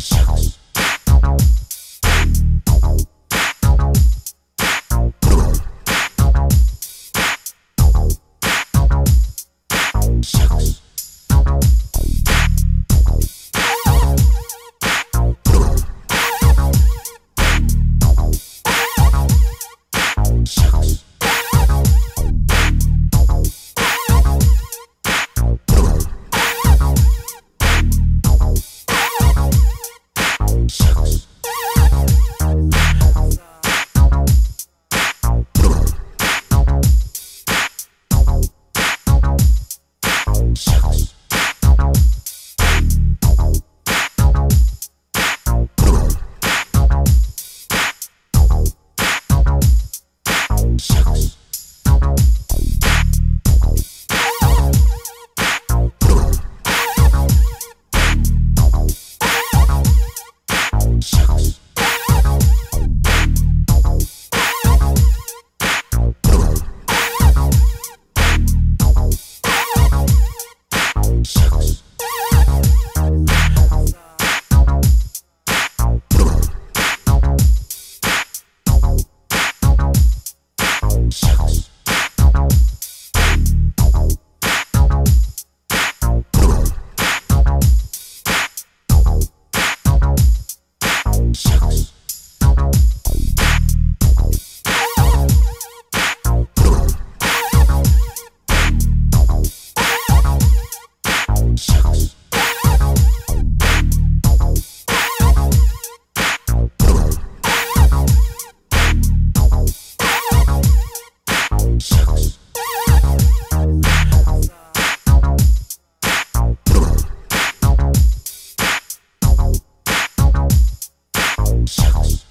Shouts. house. house.